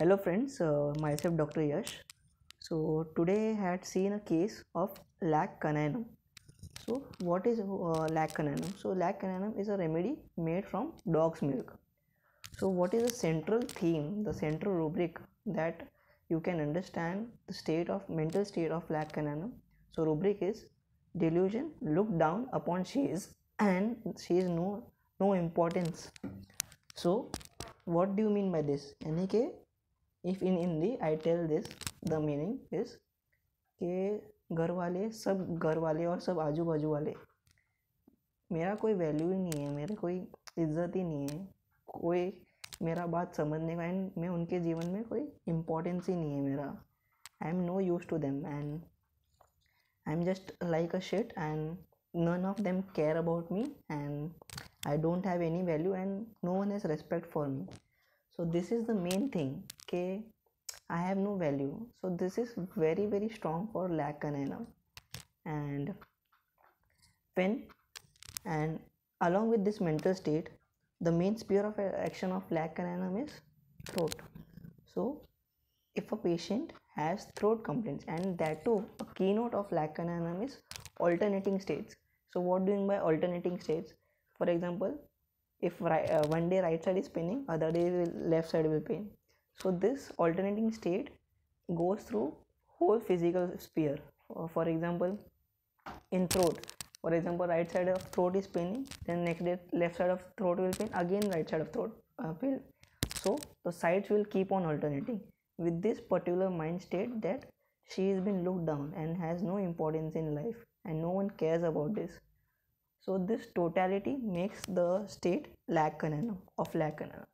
Hello friends, uh, myself Dr. Yash. So today I had seen a case of lac caninum. So what is uh, lac? So lac caninum is a remedy made from dog's milk. So what is the central theme, the central rubric that you can understand the state of mental state of lac caninum. So rubric is delusion, look down upon she is and she is no no importance. So what do you mean by this? यानी कि if in Hindi I tell this the meaning is के घर वाले, सब घर वाले और सब आजू बाजू वाले, मेरा कोई वैल्यू ही नहीं है, मेरे कोई इज़्ज़त ही नहीं है, कोई मेरा बात समझने का एंड मैं उनके जीवन में कोई इम्पोर्टेंस ही नहीं है मेरा। I am no use to them and I am just like a shit and none of them care about me and i don't have any value and no one has respect for me. So this is the main thing okay i have no value. So this is very very strong for lac canina and when and along with this mental state the main sphere of action of lac canina is throat. So if a patient has throat complaints and that too a keynote of lac canina is alternating states. So what do you mean by alternating states? For example if right, uh, one day right side is paining other day left side will pain. So this alternating state goes through whole physical sphere. Uh, for example in throat for example right side of throat is paining then next day left side of throat will pain again right side of throat uh, pain. So the sides will keep on alternating with this particular mind state that she has been looked down and has no importance in life and no one cares about this so this totality makes the state lac caninum of lac caninum